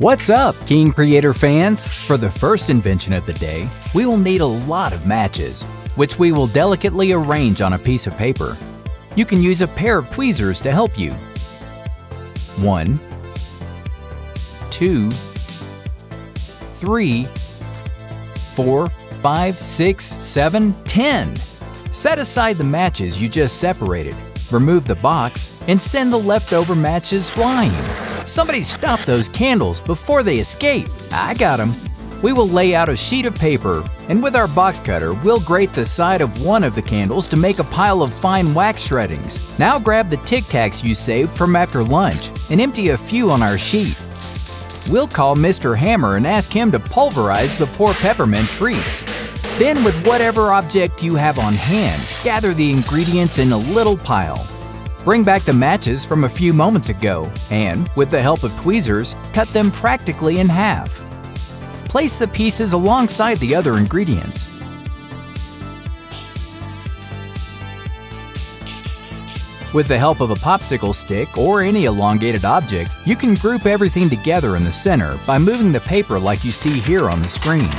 What's up, King Creator fans? For the first invention of the day, we will need a lot of matches, which we will delicately arrange on a piece of paper. You can use a pair of tweezers to help you. 1 2 3 4 5 6 7 10 Set aside the matches you just separated, remove the box, and send the leftover matches flying. Somebody stop those candles before they escape. I got them. We will lay out a sheet of paper, and with our box cutter, we'll grate the side of one of the candles to make a pile of fine wax shreddings. Now grab the Tic Tacs you saved from after lunch and empty a few on our sheet. We'll call Mr. Hammer and ask him to pulverize the poor peppermint treats. Then with whatever object you have on hand, gather the ingredients in a little pile. Bring back the matches from a few moments ago and, with the help of tweezers, cut them practically in half. Place the pieces alongside the other ingredients. With the help of a popsicle stick or any elongated object, you can group everything together in the center by moving the paper like you see here on the screen.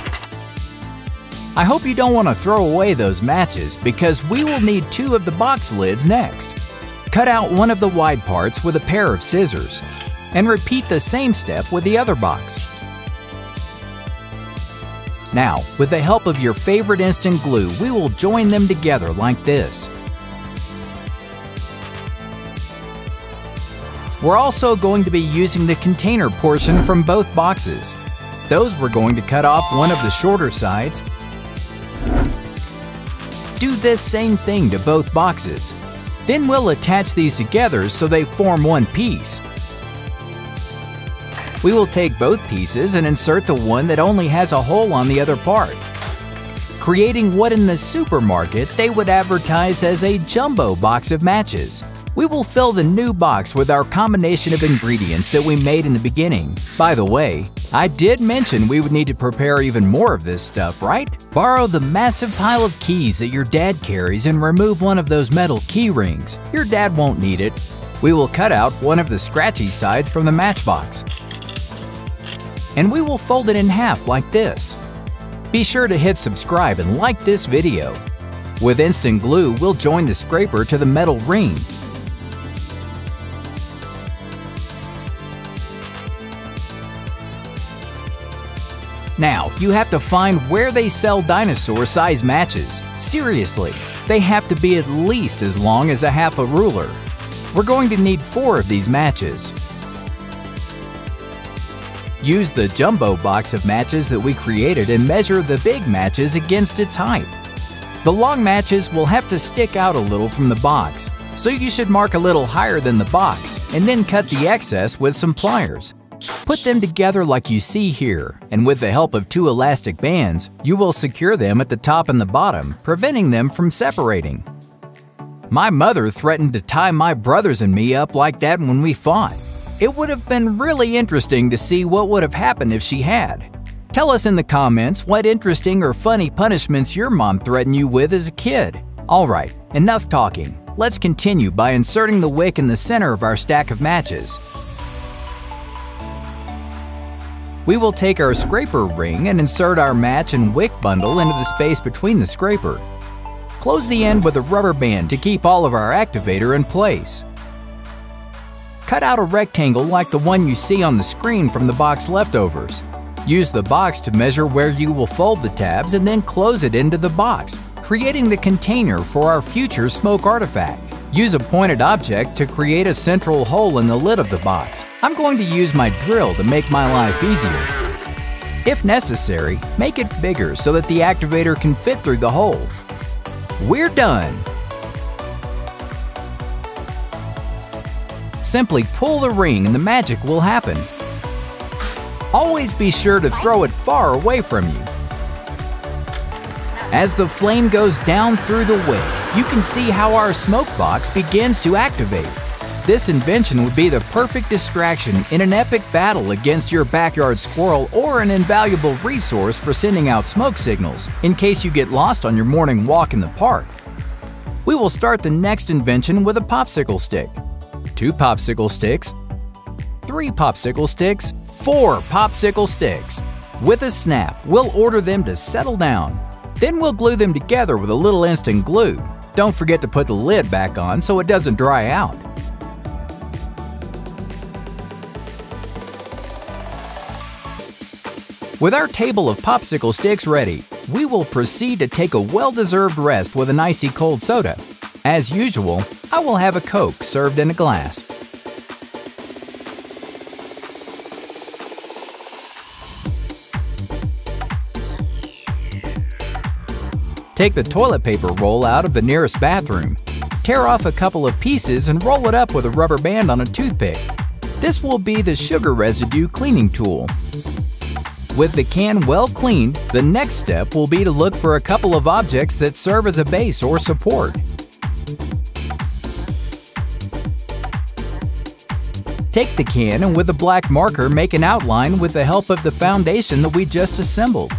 I hope you don't want to throw away those matches because we will need two of the box lids next. Cut out one of the wide parts with a pair of scissors, and repeat the same step with the other box. Now, with the help of your favorite instant glue, we will join them together like this. We're also going to be using the container portion from both boxes. Those we're going to cut off one of the shorter sides. Do this same thing to both boxes. Then we'll attach these together so they form one piece. We will take both pieces and insert the one that only has a hole on the other part, creating what in the supermarket they would advertise as a jumbo box of matches. We will fill the new box with our combination of ingredients that we made in the beginning. By the way, I did mention we would need to prepare even more of this stuff, right? Borrow the massive pile of keys that your dad carries and remove one of those metal key rings. Your dad won't need it. We will cut out one of the scratchy sides from the matchbox. And we will fold it in half like this. Be sure to hit subscribe and like this video. With instant glue, we'll join the scraper to the metal ring Now, you have to find where they sell dinosaur size matches. Seriously, they have to be at least as long as a half a ruler. We're going to need four of these matches. Use the jumbo box of matches that we created and measure the big matches against its height. The long matches will have to stick out a little from the box, so you should mark a little higher than the box and then cut the excess with some pliers. Put them together like you see here, and with the help of two elastic bands, you will secure them at the top and the bottom, preventing them from separating. My mother threatened to tie my brothers and me up like that when we fought. It would have been really interesting to see what would have happened if she had. Tell us in the comments what interesting or funny punishments your mom threatened you with as a kid. Alright, enough talking. Let's continue by inserting the wick in the center of our stack of matches. We will take our scraper ring and insert our match and wick bundle into the space between the scraper. Close the end with a rubber band to keep all of our activator in place. Cut out a rectangle like the one you see on the screen from the box leftovers. Use the box to measure where you will fold the tabs and then close it into the box, creating the container for our future smoke artifact. Use a pointed object to create a central hole in the lid of the box. I'm going to use my drill to make my life easier. If necessary, make it bigger so that the activator can fit through the hole. We're done! Simply pull the ring and the magic will happen. Always be sure to throw it far away from you. As the flame goes down through the wick, you can see how our smoke box begins to activate. This invention would be the perfect distraction in an epic battle against your backyard squirrel or an invaluable resource for sending out smoke signals in case you get lost on your morning walk in the park. We will start the next invention with a popsicle stick. Two popsicle sticks, three popsicle sticks, four popsicle sticks. With a snap, we'll order them to settle down. Then we'll glue them together with a little instant glue. Don't forget to put the lid back on so it doesn't dry out. With our table of popsicle sticks ready, we will proceed to take a well-deserved rest with an icy cold soda. As usual, I will have a Coke served in a glass. Take the toilet paper roll out of the nearest bathroom. Tear off a couple of pieces and roll it up with a rubber band on a toothpick. This will be the sugar residue cleaning tool. With the can well cleaned, the next step will be to look for a couple of objects that serve as a base or support. Take the can and with a black marker make an outline with the help of the foundation that we just assembled.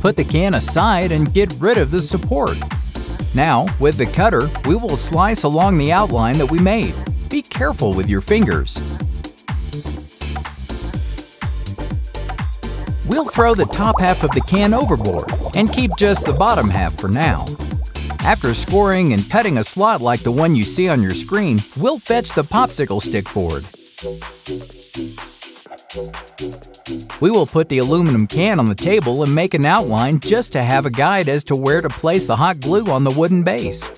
Put the can aside and get rid of the support. Now, with the cutter, we will slice along the outline that we made. Be careful with your fingers. We'll throw the top half of the can overboard and keep just the bottom half for now. After scoring and cutting a slot like the one you see on your screen, we'll fetch the popsicle stick board. We will put the aluminum can on the table and make an outline just to have a guide as to where to place the hot glue on the wooden base.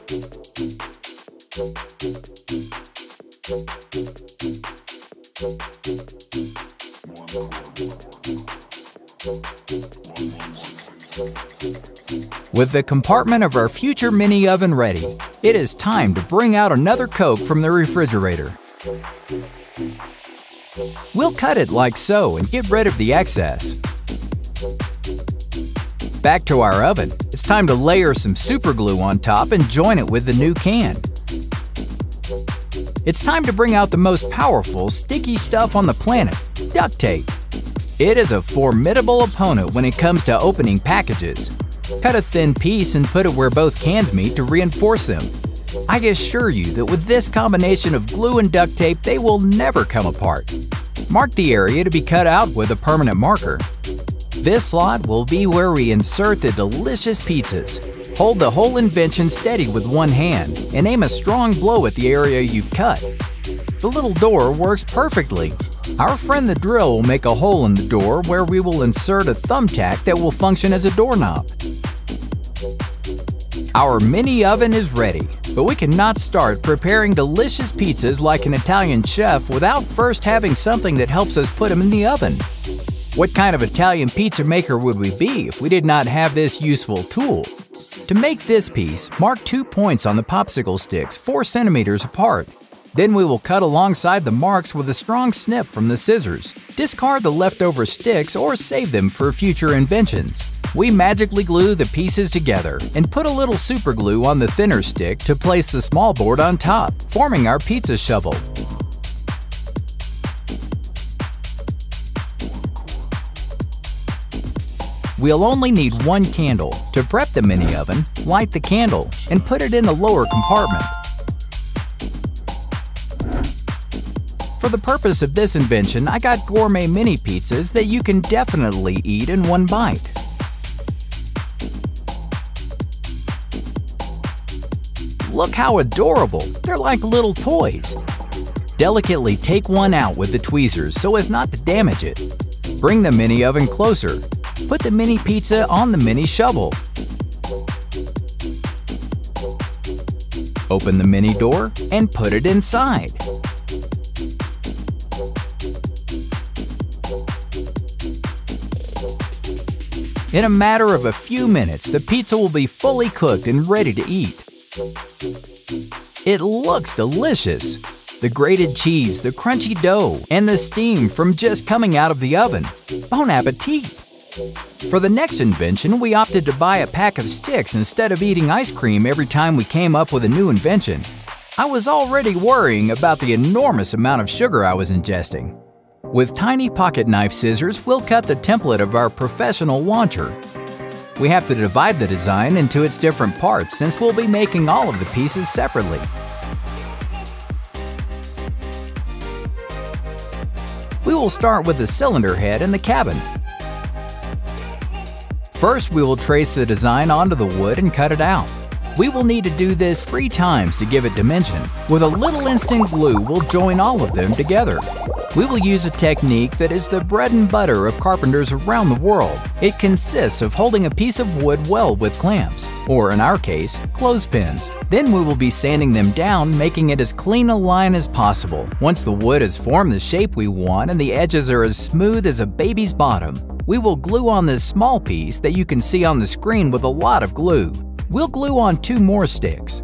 With the compartment of our future mini oven ready, it is time to bring out another Coke from the refrigerator. We'll cut it like so and get rid of the excess. Back to our oven. It's time to layer some super glue on top and join it with the new can. It's time to bring out the most powerful, sticky stuff on the planet, duct tape. It is a formidable opponent when it comes to opening packages. Cut a thin piece and put it where both cans meet to reinforce them. I assure you that with this combination of glue and duct tape, they will never come apart. Mark the area to be cut out with a permanent marker. This slot will be where we insert the delicious pizzas. Hold the whole invention steady with one hand and aim a strong blow at the area you've cut. The little door works perfectly. Our friend the drill will make a hole in the door where we will insert a thumbtack that will function as a doorknob. Our mini oven is ready, but we cannot start preparing delicious pizzas like an Italian chef without first having something that helps us put them in the oven. What kind of Italian pizza maker would we be if we did not have this useful tool? To make this piece, mark two points on the popsicle sticks 4 centimeters apart. Then we will cut alongside the marks with a strong snip from the scissors. Discard the leftover sticks or save them for future inventions. We magically glue the pieces together and put a little super glue on the thinner stick to place the small board on top, forming our pizza shovel. We'll only need one candle. To prep the mini oven, light the candle and put it in the lower compartment. For the purpose of this invention, I got gourmet mini pizzas that you can definitely eat in one bite. Look how adorable! They're like little toys. Delicately take one out with the tweezers so as not to damage it. Bring the mini oven closer Put the mini pizza on the mini shovel. Open the mini door and put it inside. In a matter of a few minutes, the pizza will be fully cooked and ready to eat. It looks delicious. The grated cheese, the crunchy dough, and the steam from just coming out of the oven. Bon appetit! For the next invention, we opted to buy a pack of sticks instead of eating ice cream every time we came up with a new invention. I was already worrying about the enormous amount of sugar I was ingesting. With tiny pocket knife scissors, we'll cut the template of our professional launcher. We have to divide the design into its different parts since we'll be making all of the pieces separately. We will start with the cylinder head and the cabin. First, we will trace the design onto the wood and cut it out. We will need to do this three times to give it dimension. With a little instant glue, we'll join all of them together. We will use a technique that is the bread and butter of carpenters around the world. It consists of holding a piece of wood well with clamps, or in our case, clothespins. Then we will be sanding them down, making it as clean a line as possible. Once the wood has formed the shape we want and the edges are as smooth as a baby's bottom, we will glue on this small piece that you can see on the screen with a lot of glue. We'll glue on two more sticks.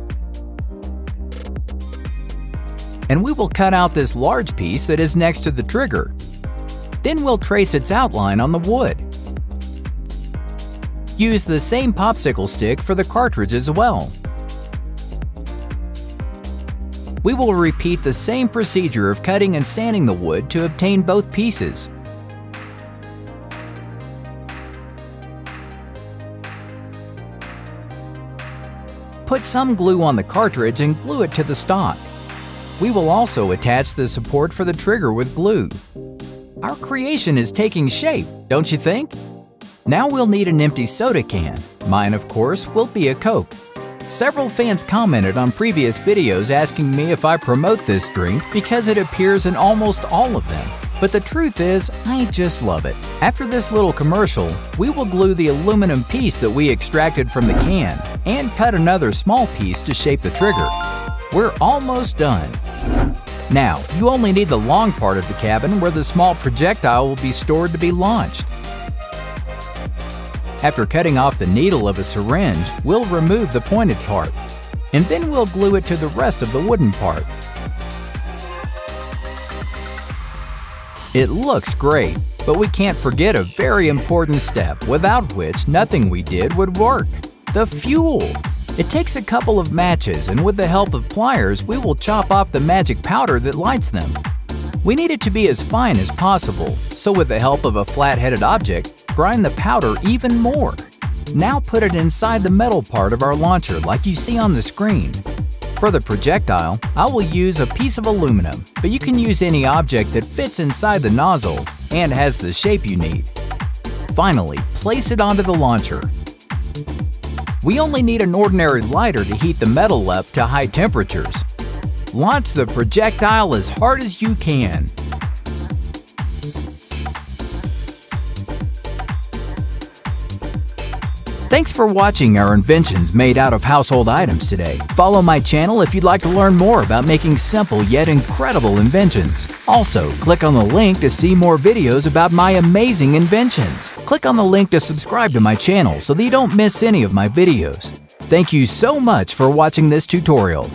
And we will cut out this large piece that is next to the trigger. Then we'll trace its outline on the wood. Use the same popsicle stick for the cartridge as well. We will repeat the same procedure of cutting and sanding the wood to obtain both pieces. Put some glue on the cartridge and glue it to the stock. We will also attach the support for the trigger with glue. Our creation is taking shape, don't you think? Now we'll need an empty soda can. Mine, of course, will be a Coke. Several fans commented on previous videos asking me if I promote this drink because it appears in almost all of them. But the truth is, I just love it. After this little commercial, we will glue the aluminum piece that we extracted from the can and cut another small piece to shape the trigger. We're almost done. Now, you only need the long part of the cabin where the small projectile will be stored to be launched. After cutting off the needle of a syringe, we'll remove the pointed part, and then we'll glue it to the rest of the wooden part. It looks great, but we can't forget a very important step without which nothing we did would work the fuel. It takes a couple of matches, and with the help of pliers, we will chop off the magic powder that lights them. We need it to be as fine as possible, so with the help of a flat-headed object, grind the powder even more. Now put it inside the metal part of our launcher like you see on the screen. For the projectile, I will use a piece of aluminum, but you can use any object that fits inside the nozzle and has the shape you need. Finally, place it onto the launcher. We only need an ordinary lighter to heat the metal up to high temperatures. Launch the projectile as hard as you can. Thanks for watching our inventions made out of household items today. Follow my channel if you'd like to learn more about making simple yet incredible inventions. Also, click on the link to see more videos about my amazing inventions. Click on the link to subscribe to my channel so that you don't miss any of my videos. Thank you so much for watching this tutorial.